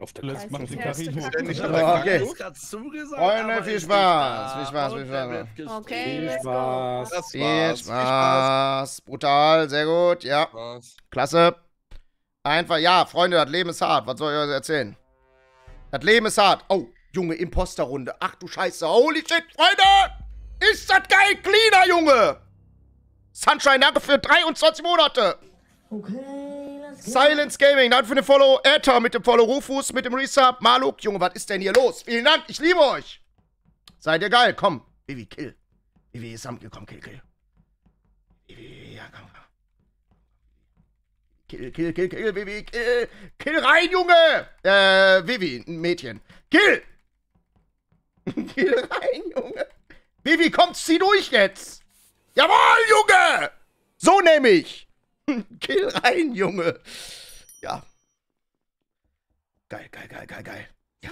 Auf der Let's machen die erste Karin hoch. Ständig Oh, dabei. okay. Freunde, viel Spaß, viel Spaß, viel Spaß. Okay, Viel let's go. Spaß. Das Viel war's. Spaß. Brutal, sehr gut, ja. Spaß. Klasse. Einfach, ja, Freunde, das Leben ist hart. Was soll ich euch erzählen? Das Leben ist hart. Oh, Junge, Imposterrunde. Ach du Scheiße. Holy shit, Freunde! Ist das geil, cleaner, Junge! Sunshine, danke für 23 Monate. Okay. Silence Gaming, danke für den Follow. Äther mit dem Follow. Rufus mit dem Resub. Maluk, Junge, was ist denn hier los? Vielen Dank, ich liebe euch. Seid ihr geil? Komm. Vivi, kill. Vivi ist am... Komm, kill, kill. Vivi, ja, komm, komm. Kill, kill, kill, kill, Vivi, kill. Kill rein, Junge. Äh, Vivi, ein Mädchen. Kill. kill rein, Junge. Vivi, komm, zieh durch jetzt. Jawohl, Junge. So nehme ich. Kill rein, Junge. Ja. Geil, geil, geil, geil, geil. Ja.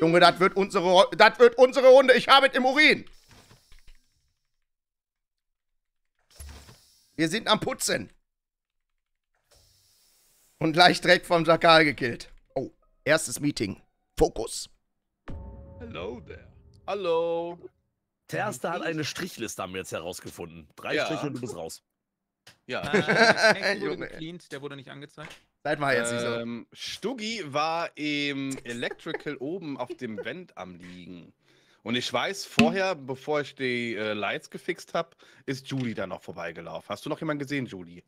Junge, das wird unsere, das wird unsere Runde. Ich habe es im Urin. Wir sind am Putzen. Und gleich direkt vom Jakal gekillt. Oh, erstes Meeting. Fokus. Hello there. Hallo. Der erste hat eine Strichliste, haben wir jetzt herausgefunden. Drei Ja. Striche und du bist raus. Ja. Äh, wurde gecleant, der wurde nicht angezeigt. Seid mal jetzt nicht so. Ähm, Stuggi war im Electrical oben auf dem Vent am liegen. Und ich weiß, vorher, bevor ich die äh, Lights gefixt habe, ist Julie da noch vorbeigelaufen. Hast du noch jemanden gesehen, Julie?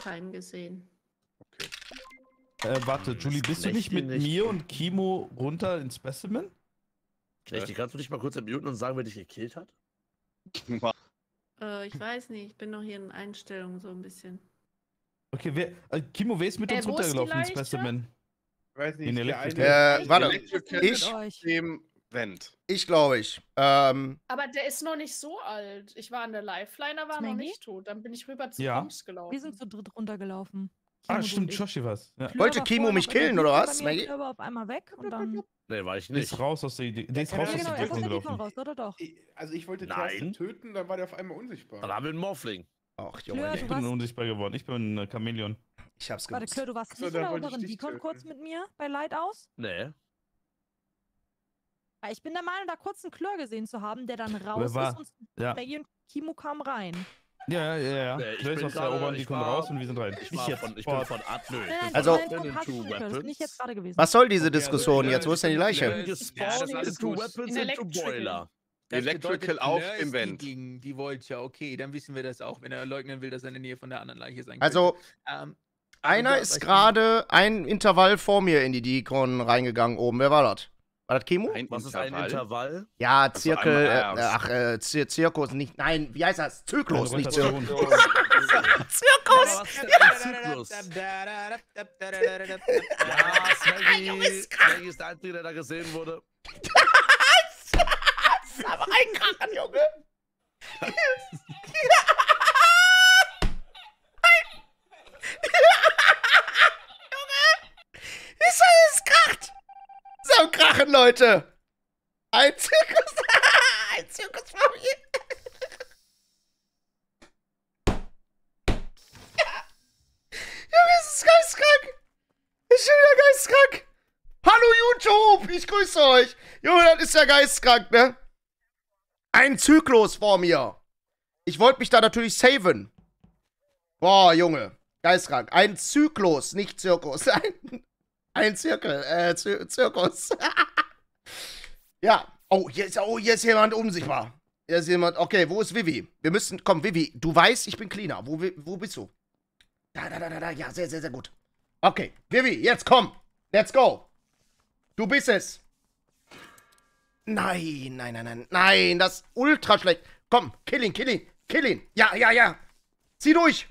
Keinen gesehen. Äh, warte, Julie, bist du nicht mit nicht. mir und Kimo runter ins Specimen? Knechte, kannst du dich mal kurz muten und sagen, wer dich gekillt hat? Äh, ich weiß nicht, ich bin noch hier in Einstellungen so ein bisschen. Okay, wer, äh, Kimo, wer ist mit Äh, uns runtergelaufen ins? Specimen? Weiß nicht, In der Elektrik- eine- Äh, warte. Ich? dem Vent. Ich glaube ich. Ähm, Aber der ist noch nicht so alt. Ich war an der Lifeline, er war noch nicht tot. Dann bin ich rüber zu Ja. Punks gelaufen. Wir sind zu dritt runtergelaufen. Ah, Kimo, du stimmt. Shoshi was. Ja. Wollte Kimo mich killen, oder was, bei mir, auf einmal weg und dann. Nee, war ich Der ist nicht. raus aus der Idee. Der ist raus Ja, aus genau, aus der Deacon gelaufen. raus, oder doch? Also ich wollte Nein. Töten, dann war der auf einmal unsichtbar. Dann haben wir einen Morphling. ach, Junge, Ich bin unsichtbar geworden. Ich bin ein Chamäleon. ich hab's Warte, gewusst. Klör, du warst so, nicht dann in der oberen töten. kurz mit mir bei Light aus? Nee. Weil Ich bin der Meinung, da kurz einen Klör gesehen zu haben, der dann raus war- ist und Ja, Maggie und Kimo kamen rein. Ja, ja, ja. ja. Nee, ich bin aus der oberen Deacon war- raus und wir sind rein. Ich, ich bin von ich bin Also- von jetzt gerade gewesen. Was soll diese Okay, also Diskussion jetzt? Wo ist denn die Leiche? Electrical. auf ist Vent. Die, gegen die Vulture, okay, dann wissen wir das auch, wenn er leugnen will, dass er in der Nähe von der anderen Leiche sein Also, könnte. Ähm, einer ist gerade ein Intervall vor mir in die Deacon reingegangen oben. Wer war das? War das Kimo? Ein Was ist ein Intervall? Ja, Zirkel, äh, ja, ach, äh, Zir Zirkus, nicht, nein, wie heißt das? Zyklus, nicht Zirkus. Zirkus! Ist ein Zyklus? Ja, Smaggy. Ist der Einzige, der da gesehen wurde. Aber reinkrachen, Junge! Junge! Ist alles kracht! So krachen, Leute! Ein Zirkus! Ein Zirkus vor mir! Junge, es ist geistkrank! Ist schon wieder geistkrank! Hallo YouTube, ich grüße euch! Junge, das ist ja geistkrank, ne? Ein Zyklus vor mir. Ich wollte mich da natürlich saven. Boah, Junge. Geistkrank. Ein Zyklus, nicht Zirkus. Ein, ein Zirkel, äh, Zir Zirkus. ja. Oh, hier ist, oh, hier ist jemand unsichtbar. Hier ist jemand. Okay, wo ist Vivi? Wir müssen. Komm, Vivi, du weißt, ich bin cleaner. Wo, wo bist du? Da, da, da, da, da. Ja, sehr, sehr, sehr gut. Okay, Vivi, jetzt komm. Let's go. Du bist es. Nein, nein, nein, nein. Nein, das ist ultra schlecht. Komm, kill ihn, kill ihn, kill ihn. Ja, ja, ja. Zieh durch.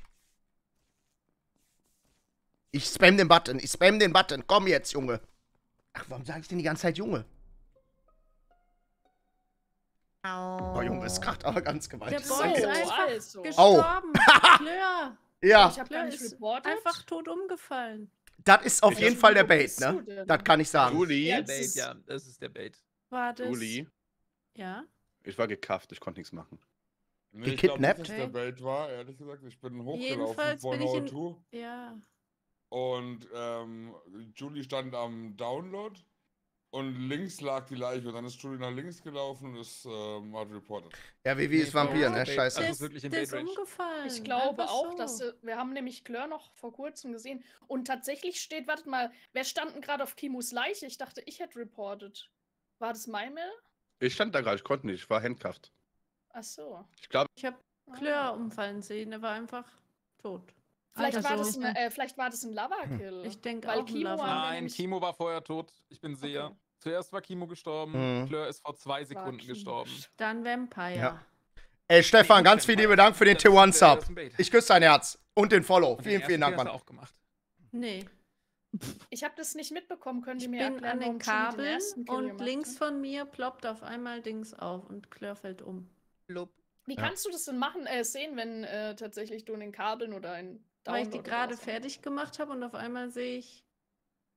Ich spam den Button, ich spam den Button. Komm jetzt, Junge. Ach, warum sage ich denn die ganze Zeit Junge? Oh, Junge, es kracht aber ganz Der gewaltig. So, Boy ist einfach also. gestorben. Ja, Ich habe Fleur gar nicht ist reportet. einfach tot umgefallen. das ist auf Ich jeden hab- Fall der Bait, ne? Das kann ich sagen. Der Jetzt Bait, ist- ja, das ist der Bait. War das? Julie, Ja. ich war gekafft, ich konnte nichts machen. Nee, ich Gekidnappt? Glaub, nicht, dass es der Bait war, ehrlich gesagt. Ich bin hochgelaufen Jedenfalls von bin ich in- O2. Ja. Und ähm, Julie stand am Download und links lag die Leiche und dann ist Julie nach links gelaufen und ist ähm, hat reported. Ja, Vivi ist Vampir, ne? Scheiße. Also Der ist umgefallen. Ich glaube Einfach auch, so. dass äh, wir haben nämlich Klör noch vor kurzem gesehen und tatsächlich steht, wartet mal, wer stand denn gerade auf Kimus Leiche? Ich dachte, ich hätte reported. War das Maimel? Ich stand da gerade, ich konnte nicht, ich war handcuffed. Ach so. Ich glaube, Ich habe Ah. Klör umfallen sehen, er war einfach tot. Vielleicht, Alter, war das so. ein, äh, vielleicht war das ein Lava-Kill. Ich denke Weil auch ein Kimo Lava. Nein, Kimo war vorher tot. Ich bin Seher. Okay. Zuerst war Kimo gestorben. Mhm. Fleur ist vor zwei Sekunden gestorben. Dann Vampire. Ja. Ey, Stefan, ganz vielen lieben Dank für den Das ist, äh, T1-Sub. das ist ein Bait. Ich küsse dein Herz. Und den Follow. Und den Vielen, vielen Dank, Mann. auch gemacht. Nee. Ich habe das nicht mitbekommen. Könnt ihr Ich mir bin erklären, an den Kabeln Kill und links von mir ploppt auf einmal Dings auf und Klör fällt um. Wie Ja. kannst du das denn machen, äh, sehen, wenn äh, tatsächlich du in den Kabeln oder in Weil ich die gerade fertig gemacht habe und auf einmal sehe ich,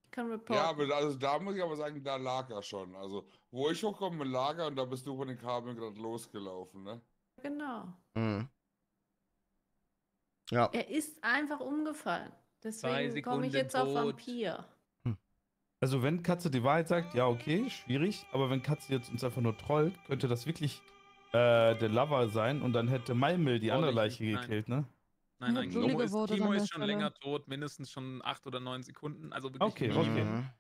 ich kann Ja, reporten. aber also da muss ich aber sagen, da lag er schon. Also, wo ich hochkomme, mit Lager und da bist du von den Kabeln gerade losgelaufen, ne? Genau. Mhm. Ja. Er ist einfach umgefallen. Deswegen komme ich jetzt auf. Vampir. Also wenn Katze die Wahrheit sagt, ja okay, schwierig, aber wenn Katze jetzt uns einfach nur trollt, könnte das wirklich äh, der Lover sein und dann hätte Maimel die andere Vorsichtig, Leiche gekillt, ne? Nein, nein, Kimo ist, der ist schon Stelle. länger tot, mindestens schon acht oder neun Sekunden. Also wirklich Okay, okay. Mhm.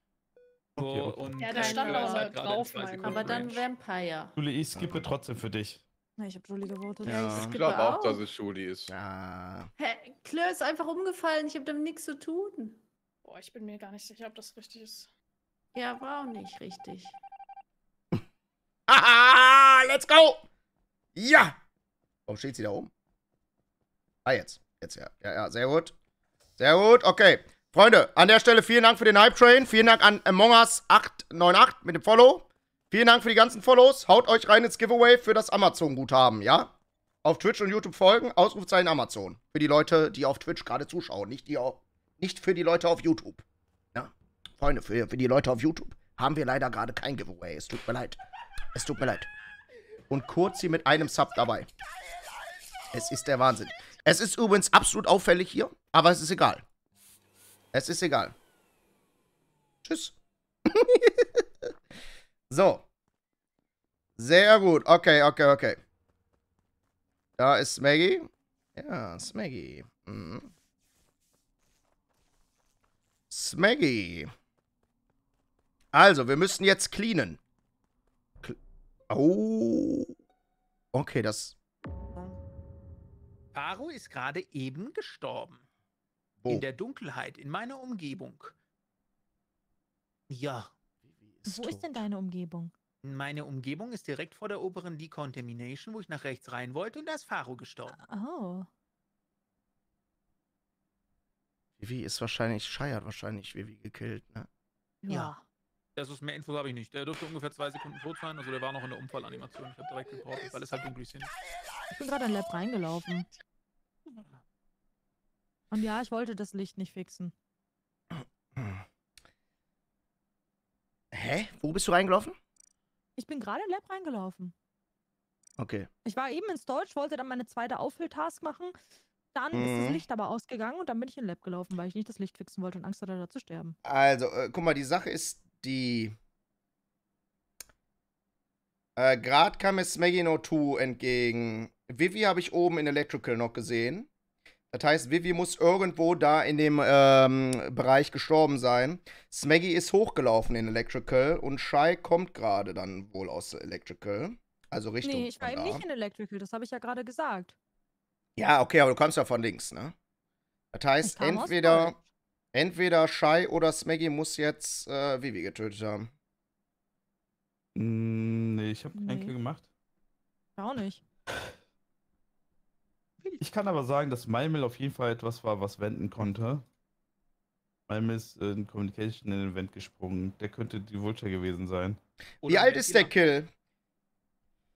So, Okay, okay. Und Ja, da stand auch halt drauf, Aber dann. Vampire. Julie, ich skippe trotzdem für dich. Ja, ich habe Julie gewotet. Ja, ich ich glaube auch, dass es Julie ist. Ja. Hä? Klör ist einfach umgefallen. Ich habe damit nichts zu tun. Boah, ich bin mir gar nicht sicher, ob das richtig ist. Ja, war auch nicht richtig. Haha, let's go! Ja! Warum steht sie da oben? Ah, jetzt. Jetzt, ja. Ja, ja, sehr gut. Sehr gut, okay. Freunde, an der Stelle vielen Dank für den Hype-Train. Vielen Dank an Among Us 898 mit dem Follow. Vielen Dank für die ganzen Follows. Haut euch rein ins Giveaway für das Amazon-Guthaben, ja? Auf Twitch und YouTube folgen, Ausrufezeichen Amazon. Für die Leute, die auf Twitch gerade zuschauen, nicht, die nicht für die Leute auf YouTube. Ja? Freunde, für, für die Leute auf YouTube haben wir leider gerade kein Giveaway. Es tut mir leid. Es tut mir leid. Und Kurzi mit einem Sub dabei. Es ist der Wahnsinn. Es ist übrigens absolut auffällig hier, aber es ist egal. Es ist egal. Tschüss. so. Sehr gut. Okay, okay, okay. Da ist Maggie. Ja, Smaggy. Mhm. Smaggy. Also, wir müssen jetzt cleanen. Cl oh. Okay, das. Paro ist gerade eben gestorben. Wo? In der Dunkelheit, in meiner Umgebung. Ja, Wo ist denn deine Umgebung? meine Umgebung ist direkt vor der oberen Decontamination, wo ich nach rechts rein wollte und da ist Faro gestorben. Oh. Vivi ist wahrscheinlich, Shai hat wahrscheinlich Vivi gekillt, ne? Ja. Das ist mehr Infos habe ich nicht. Der dürfte ungefähr zwei Sekunden tot sein, also der war noch in der Unfallanimation. Ich habe direkt gebraucht, weil es halt dunkel ist. Ich bin gerade in Lab reingelaufen. Und ja, ich wollte das Licht nicht fixen. Hä? Wo bist du reingelaufen? Ich bin gerade in Lab reingelaufen. Okay. Ich war eben in Storage, wollte dann meine zweite Auffülltask machen. Dann ist das Mhm. Licht aber ausgegangen und dann bin ich in Lab gelaufen, weil ich nicht das Licht fixen wollte und Angst hatte, da zu sterben. Also, äh, guck mal, die Sache ist die. Äh, Grad kam es Maggie No 2 entgegen. Vivi habe ich oben in Electrical noch gesehen. Das heißt, Vivi muss irgendwo da in dem ähm, Bereich gestorben sein. Smaggy ist hochgelaufen in Electrical und Shai kommt gerade dann wohl aus Electrical. Also Richtung. nee, ich war eben da. nicht in Electrical, das habe ich ja gerade gesagt. Ja, okay, aber du kommst ja von links, ne? Das heißt, entweder. Entweder Shai oder Smaggy muss jetzt äh, Vivi getötet haben. Mm, nee, ich habe keinen Nee. Kill gemacht. Ich auch nicht. Ich kann aber sagen, dass Malmel auf jeden Fall etwas war, was wenden konnte. Malmel ist in Communication in den Vent gesprungen. Der könnte die Vulture gewesen sein. Wie Oder alt wer ist der Kill?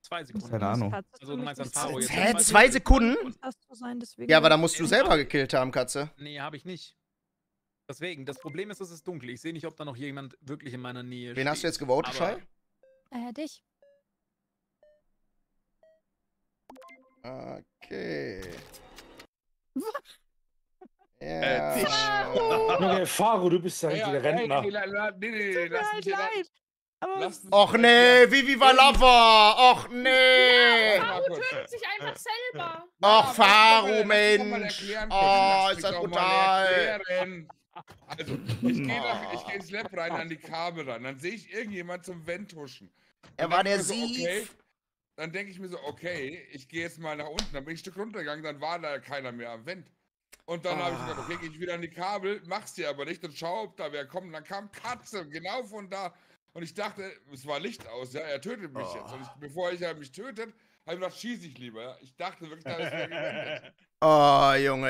Zwei Sekunden. Keine Ahnung. Also, du meinst so jetzt. Hä, zwei Sekunden? Ja, aber da musst du selber gekillt haben, Katze. Nee, habe ich nicht. Deswegen, das Problem ist, es ist dunkel. Ich sehe nicht, ob da noch jemand wirklich in meiner Nähe Wen hast du steht. jetzt gewotet, ich- Äh, dich. Okay. Ja. Tisch. Junge, Faro, du bist ja Ja, richtiger ja, Rentner. Nee, nee, nee, lass mich leid. Och nee. Vivi war Lover. Och nee. Faro kurz. tötet sich einfach selber. Och, Ja, Faro, Mensch. Oh, ist das brutal. Also, ich gehe geh ins Lab rein, an die Kabel ran. Dann sehe ich irgendjemand zum Vent huschen. Er Und war dann der so, okay, Sieg. Dann denke ich mir so, okay, ich gehe jetzt mal nach unten. Dann bin ich ein Stück runtergegangen, dann war da keiner mehr am Vent. Und dann habe ich gesagt, okay, gehe ich wieder an die Kabel, mach's dir aber nicht und schau, ob da wer kommt. Und dann kam Katze, genau von da. Und ich dachte, es war Licht aus, ja, er tötet mich jetzt. Und ich, bevor ich, er mich tötet, habe ich gedacht, schieße ich lieber. Ja. Ich dachte wirklich, da ist. Oh, Junge,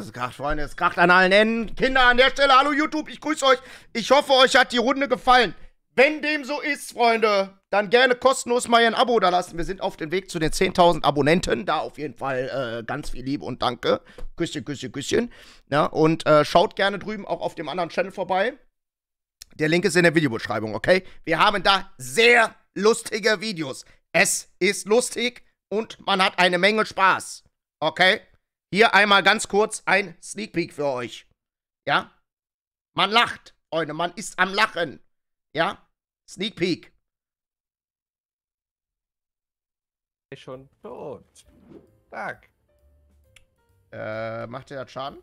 es kracht, Freunde, es kracht an allen Enden. Kinder an der Stelle, hallo YouTube, ich grüße euch. Ich hoffe, euch hat die Runde gefallen. Wenn dem so ist, Freunde, dann gerne kostenlos mal ein Abo da lassen. Wir sind auf dem Weg zu den 10.000 Abonnenten. Da auf jeden Fall äh, ganz viel Liebe und Danke. Küsschen, Küsschen, Küsschen. Ja, und äh, schaut gerne drüben auch auf dem anderen Channel vorbei. Der Link ist in der Videobeschreibung, okay? Wir haben da sehr lustige Videos. Es ist lustig und man hat eine Menge Spaß. Okay? Hier einmal ganz kurz ein Sneak Peek für euch. Ja? Man lacht, Freunde, man ist am Lachen. Ja? Sneak Peek. schon tot. Tag. Äh, macht der das Schaden?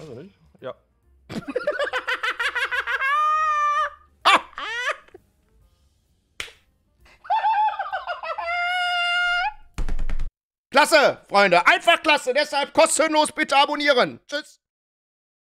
Also nicht? Ja. Klasse, Freunde. Einfach klasse. Deshalb kostenlos bitte abonnieren. Tschüss.